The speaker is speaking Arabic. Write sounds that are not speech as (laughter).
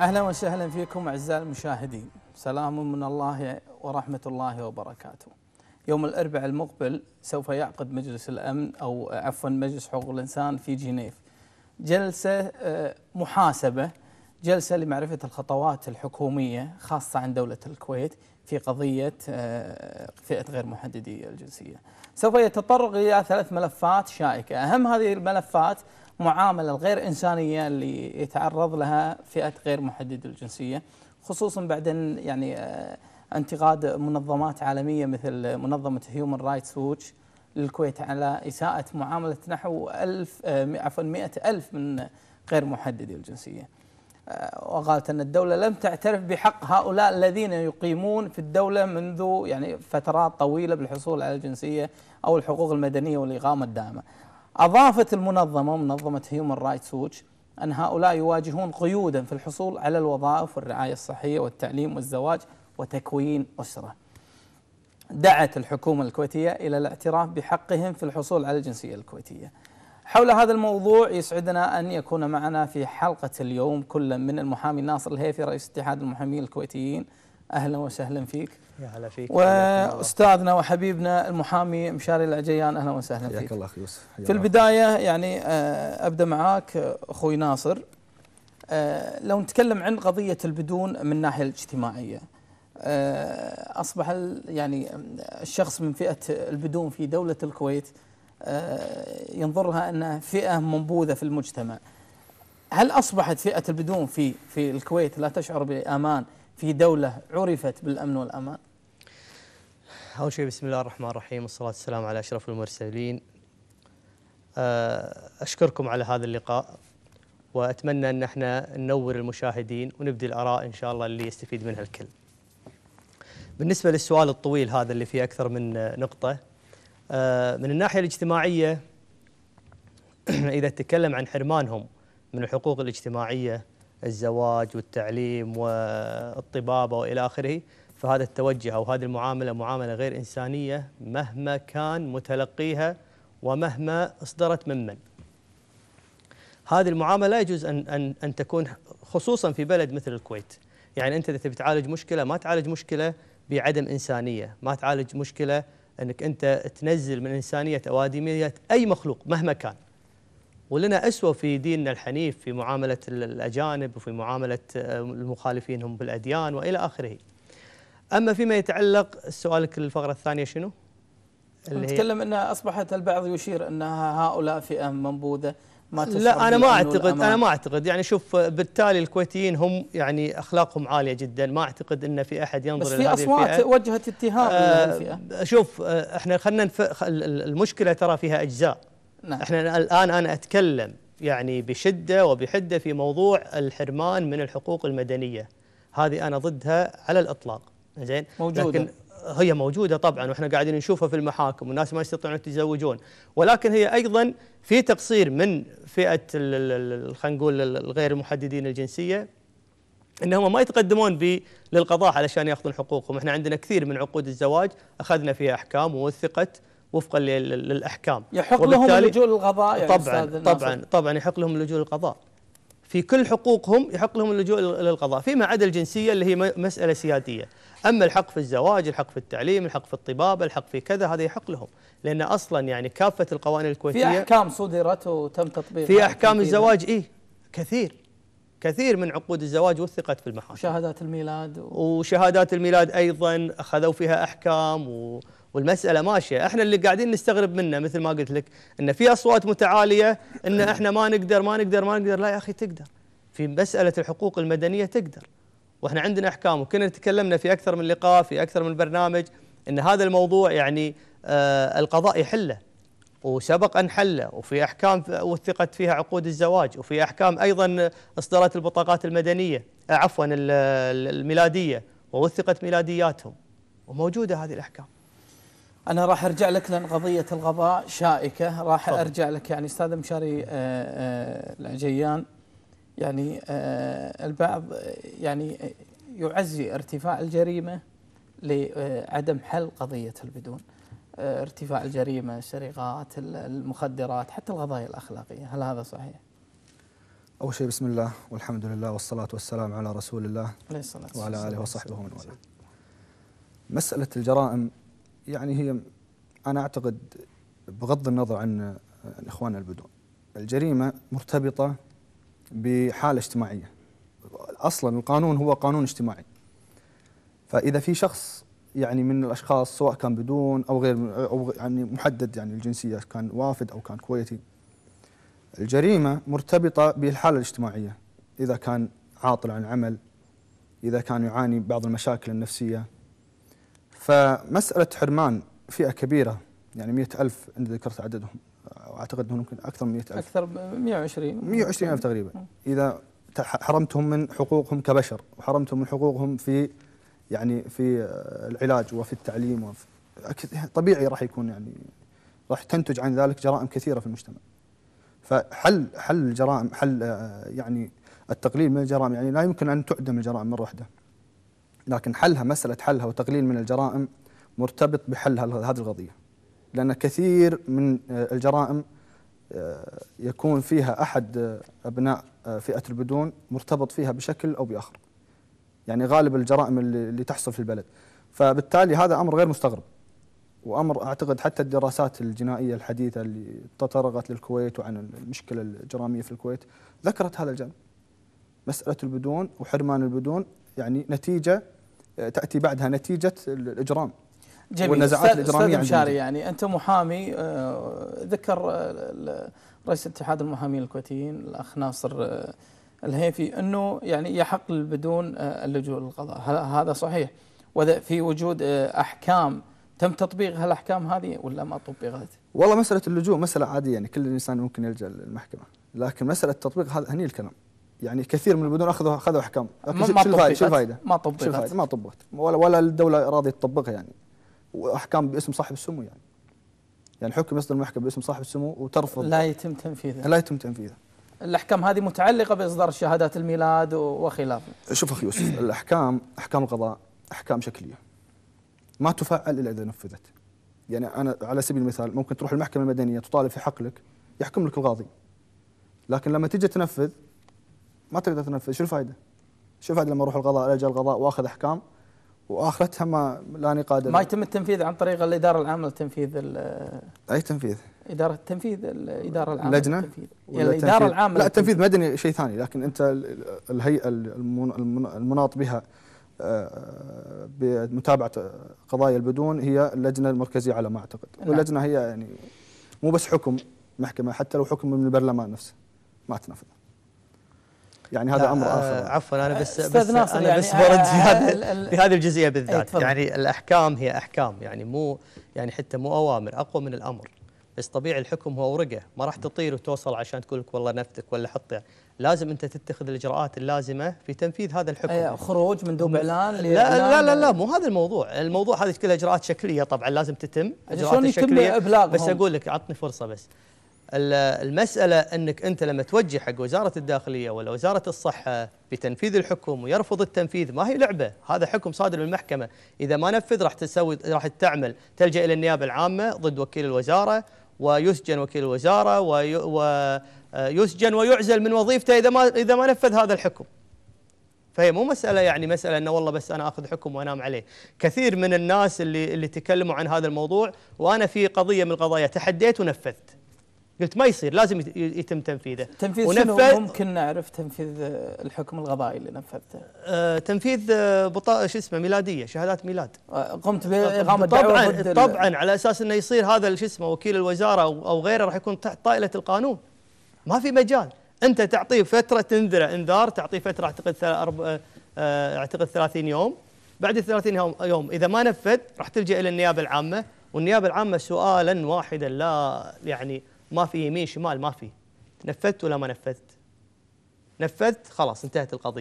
أهلا وسهلا فيكم أعزائي المشاهدين. سلام من الله ورحمة الله وبركاته. يوم الأربعاء المقبل سوف يعقد مجلس الأمن أو عفوا مجلس حقوق الإنسان في جنيف. جلسة آه، محاسبة جلسة لمعرفة الخطوات الحكومية خاصة عن دولة الكويت في قضية آه، فئة غير محددي الجنسية. سوف يتطرق إلى ثلاث ملفات شائكة، أهم هذه الملفات معاملة الغير إنسانية اللي يتعرض لها فئة غير محددي الجنسية، خصوصا بعد يعني آه، انتقاد منظمات عالمية مثل منظمة هيومن رايتس ووتش للكويت على إساءة معاملة نحو ألف آه، عفوا مئة ألف من غير محددي الجنسية. وقالت أن الدولة لم تعترف بحق هؤلاء الذين يقيمون في الدولة منذ يعني فترات طويلة بالحصول على الجنسية أو الحقوق المدنية والإقامة الدائمة. أضافت المنظمة منظمة هيومن رايتس ووتش أن هؤلاء يواجهون قيودا في الحصول على الوظائف والرعاية الصحية والتعليم والزواج وتكوين أسرة. دعت الحكومة الكويتية إلى الاعتراف بحقهم في الحصول على الجنسية الكويتية. حول هذا الموضوع يسعدنا أن يكون معنا في حلقة اليوم كل من المحامي ناصر الهيفي رئيس اتحاد المحامين الكويتيين. أهلا وسهلا فيك. يا هلا فيك. وأستاذنا وحبيبنا المحامي مشاري العجيان أهلا وسهلا فيك. حياك الله يوسف. في البداية يعني آه، أبدأ معاك آه، أخوي ناصر. آه، لو نتكلم عن قضية البدون من الناحية الاجتماعية أصبح يعني الشخص من فئة البدون في دولة الكويت ينظر لها أنها فئة منبوذة في المجتمع. هل أصبحت فئة البدون في في الكويت لا تشعر بأمان؟ في دولة عرفت بالأمن والأمان؟ أول شيء بسم الله الرحمن الرحيم والصلاة والسلام على أشرف المرسلين. أشكركم على هذا اللقاء وأتمنى أن إحنا ننور المشاهدين ونبدي الآراء إن شاء الله اللي يستفيد منها الكل. بالنسبة للسؤال الطويل هذا اللي فيه أكثر من نقطة آه، من الناحية الاجتماعية (clears throat) إذا تكلم عن حرمانهم من الحقوق الاجتماعية الزواج والتعليم والطبابة وإلى آخره فهذا التوجه أو هذه المعاملة معاملة غير إنسانية مهما كان متلقيها ومهما اصدرت ممن. هذه المعاملة لا يجوز أن أن أن تكون خصوصا في بلد مثل الكويت. يعني أنت إذا تبي تعالج مشكلة ما تعالج مشكلة بعدم إنسانية، ما تعالج مشكلة أنك أنت تنزل من إنسانية أو ادميه أي مخلوق مهما كان. ولنا أسوة في ديننا الحنيف في معاملة الأجانب وفي معاملة المخالفين هم بالأديان وإلى آخره. أما فيما يتعلق سؤالك الفقره الثانية شنو؟ اللي نتكلم انها أصبحت البعض يشير انها هؤلاء فئة منبوذة ما لا أنا ما أعتقد أنا ما أعتقد. يعني شوف بالتالي الكويتيين هم يعني أخلاقهم عالية جدا. ما أعتقد إن في أحد ينظر بس في أصوات وجهت اتهام آه شوف آه إحنا خلينا نف... المشكلة ترى فيها أجزاء. نعم. إحنا الآن أنا أتكلم يعني بشدة وبحدة في موضوع الحرمان من الحقوق المدنية. هذه أنا ضدها على الإطلاق. زين؟ موجودة. لكن هي موجودة طبعا وإحنا قاعدين نشوفها في المحاكم والناس ما يستطيعون يتزوجون. ولكن هي أيضا في تقصير من فئة خلينا نقول الغير محددين الجنسية إنهم ما يتقدمون للقضاء علشان يأخذون حقوقهم، إحنا عندنا كثير من عقود الزواج أخذنا فيها أحكام ووثقت وفقا للأحكام. يحق لهم اللجوء للقضاء طبعا طبعا طبعا يحق لهم اللجوء للقضاء في كل حقوقهم يحق لهم اللجوء للقضاء فيما عدا الجنسية اللي هي مسألة سيادية. أما الحق في الزواج الحق في التعليم الحق في الطبابه الحق في كذا هذا يحق لهم. لأن أصلا يعني كافة القوانين الكويتية في أحكام صدرت وتم تطبيقها. في أحكام الزواج إيه كثير. كثير من عقود الزواج وثقت في المحاكم. شهادات الميلاد و... وشهادات الميلاد أيضا أخذوا فيها أحكام و... والمسألة ماشية. إحنا اللي قاعدين نستغرب منه مثل ما قلت لك إن في أصوات متعالية إن إحنا ما نقدر ما نقدر ما نقدر. لا يا أخي تقدر. في مسألة الحقوق المدنية تقدر. وإحنا عندنا أحكام وكنا تكلمنا في أكثر من لقاء في أكثر من برنامج إن هذا الموضوع يعني آه القضاء يحله وسبق أن حله وفي أحكام وثقت فيها عقود الزواج وفي أحكام أيضا اصدرت البطاقات المدنية عفوا الميلادية ووثقت ميلادياتهم. وموجودة هذه الأحكام. أنا راح أرجع لك لأن قضية القضاء شائكة. راح طبعا. أرجع لك يعني أستاذ مشاري آه، آه، العجيان. يعني آه، البعض يعني يعزي ارتفاع الجريمة لعدم حل قضية البدون. ارتفاع الجريمة السرقات المخدرات حتى القضايا الأخلاقية. هل هذا صحيح؟ أول شيء بسم الله والحمد لله والصلاة والسلام على رسول الله عليه الصلاة وعلى آله وصحبه ومن والاه. مسألة الجرائم يعني هي أنا أعتقد بغض النظر عن إخواننا البدون الجريمة مرتبطة بحالة اجتماعية. أصلا القانون هو قانون اجتماعي. فإذا في شخص يعني من الأشخاص سواء كان بدون أو غير أو يعني محدد يعني الجنسية كان وافد أو كان كويتي الجريمة مرتبطة بالحالة الاجتماعية. إذا كان عاطل عن عمل إذا كان يعاني بعض المشاكل النفسية فمسألة حرمان فئة كبيرة يعني مئة ألف أنت ذكرت عددهم أعتقد أنهم ممكن أكثر من مئة ألف. أكثر ب 120 120 ألف تقريبا. إذا حرمتهم من حقوقهم كبشر وحرمتهم من حقوقهم في يعني في العلاج وفي التعليم وفي طبيعي راح يكون يعني راح تنتج عن ذلك جرائم كثيرة في المجتمع. فحل حل الجرائم حل آه، يعني التقليل من الجرائم يعني لا يمكن أن تعدم الجرائم مرة واحدة. لكن حلها مسألة حلها وتقليل من الجرائم مرتبط بحل هذه القضية. لأن كثير من الجرائم آه، يكون فيها أحد آه، أبناء آه، فئة البدون مرتبط فيها بشكل أو بآخر. يعني غالب الجرائم اللي تحصل في البلد. فبالتالي هذا أمر غير مستغرب. وأمر أعتقد حتى الدراسات الجنائية الحديثة اللي تطرقت للكويت وعن المشكلة الجرامية في الكويت ذكرت هذا الجانب. مسألة البدون وحرمان البدون يعني نتيجة تأتي بعدها نتيجة الإجرام جميل. والنزاعات أستاذ عند مشاري. يعني أنت محامي آه، ذكر آه، رئيس اتحاد المحامين الكويتيين الأخ ناصر آه، الهيفي أنه يعني يحق للبدون آه، اللجوء للقضاء. هذا صحيح؟ وذا في وجود أحكام تم تطبيق هالأحكام هذه ولا ما طبقت؟ والله مسألة اللجوء مسألة عادية يعني كل إنسان ممكن يلجأ للمحكمة لكن مسألة التطبيق هذا هني الكلام. يعني كثير من البدون أخذوا أخذوا أحكام. لكن ما شو ما شو الفائدة؟ ما طبقت. ما طبقت. ولا ولا الدولة راضية تطبقها يعني. وأحكام باسم صاحب السمو يعني. يعني حكم يصدر المحكمة باسم صاحب السمو وترفض. لا يتم تنفيذها. لا يتم تنفيذها. الأحكام هذه متعلقة بإصدار شهادات الميلاد وخلافه شوف أخي يوسف (coughs) الاحكام أحكام القضاء أحكام شكلية. ما تفعل إلا إذا نفذت. يعني أنا على سبيل المثال ممكن تروح المحكمة المدنية تطالب في حق لك يحكم لك القاضي. لكن لما تيجي تنفذ ما تقدر تنفذ شو الفائده؟ شو الفائده لما أروح القضاء أجل القضاء وأخذ أحكام وآخرتها ما لاني قادر ما يتم التنفيذ عن طريق الإدارة العامة لتنفيذ ال- أي تنفيذ إدارة التنفيذ لجنة؟ للتنفيذ. ولا الإدارة تنفيذ- العامة لا للتنفيذ. التنفيذ مدني شيء ثاني لكن أنت ال- الهيئه المن- المن- المناط بها آه، بمتابعة قضايا البدون هي اللجنة المركزية على ما أعتقد نعم. واللجنة هي يعني مو بس حكم محكمة حتى لو حكم من البرلمان نفسه ما تنفذ يعني هذا لا، أمر آه، آخر. عفوا أنا بس أستاذ بس ناصر أنا يعني بس برد في هذا في (laughs) هذه الجزئية بالذات. يعني الأحكام هي أحكام يعني مو يعني حتى مو أوامر أقوى من الأمر. بس طبيعي الحكم هو ورقة ما راح تطير وتوصل عشان تقول لك والله نفتك ولا حط يعني لازم أنت تتخذ الإجراءات اللازمة في تنفيذ هذا الحكم. أي، خروج مندوب إعلان لا لا لإعلان- لا لا مو هذا الموضوع. الموضوع هذه كلها إجراءات شكلية طبعا لازم تتم إجراءات شلون إبلاغهم؟ بس أقول لك عطني فرصة بس. ال- المسألة أنك أنت لما توجه حق وزارة الداخلية ولا وزارة الصحة بتنفيذ الحكم ويرفض التنفيذ ما هي لعبة. هذا حكم صادر من المحكمه إذا ما نفذ راح تسوي راح تعمل. تلجأ إلى النيابة العامة ضد وكيل الوزارة ويسجن وكيل الوزارة وي- ويسجن ويعزل من وظيفته إذا ما إذا ما نفذ هذا الحكم. فهي مو مسألة يعني مسألة إنه والله بس أنا آخذ حكم وأنام عليه، كثير من الناس اللي اللي تكلموا عن هذا الموضوع وأنا في قضية من القضايا تحديت ونفذت. قلت ما يصير لازم يت- يتم تنفيذه. تنفيذ شنو ممكن نعرف تنفيذ آه، الحكم القضائي اللي نفذته آه تنفيذ آه بطاقة شو اسمه ميلادية، شهادات ميلاد. آه، قمت بإقامة دعوة طبعا ضد طبعا على أساس إنه يصير هذا شو اسمه وكيل الوزارة أو غيره راح يكون تحت طائلة القانون. ما في مجال، أنت تعطيه فترة تنذره إنذار، تعطيه فترة أعتقد آه، آه، أعتقد 30 يوم، بعد ال 30 يوم يوم إذا ما نفذ راح تلجأ إلى النيابة العامة والنيابة العامة سؤالا واحدا لا يعني ما في يمين شمال ما في. نفذت ولا ما نفذت؟ نفذت خلاص انتهت القضية.